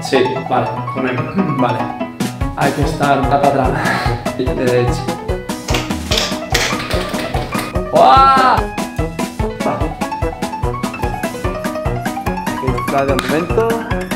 sí, vale, ponemos, vale. Hay que estar tapa atrás, De derecha. ¡Wow! Entra de momento.